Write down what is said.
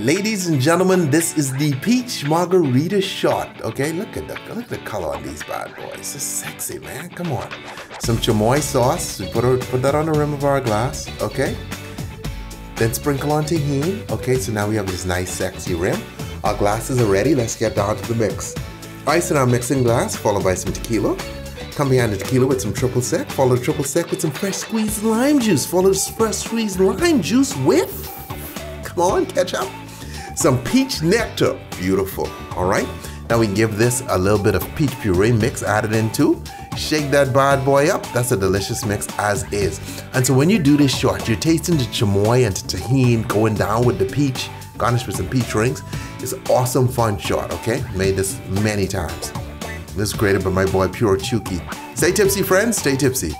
Ladies and gentlemen, this is the peach margarita shot. Okay, look at the look at the color on these bad boys. It's sexy, man. Come on. Some chamoy sauce. We put, put that on the rim of our glass. Okay. Then sprinkle on Tajín. Okay, so now we have this nice, sexy rim. Our glasses are ready. Let's get down to the mix. Ice in our mixing glass, followed by some tequila. Come behind the tequila with some triple sec. Follow the triple sec with some fresh squeezed lime juice. Follow the fresh squeezed lime juice with, come on, catch up. Some peach nectar. Beautiful. All right. Now we give this a little bit of peach puree mix added into. Shake that bad boy up. That's a delicious mix as is. And so when you do this shot, you're tasting the chamoy and the Tajín going down with the peach, garnished with some peach rings. It's an awesome fun shot, okay? Made this many times. This is created by my boy Pure Chuki. Stay tipsy, friends. Stay tipsy.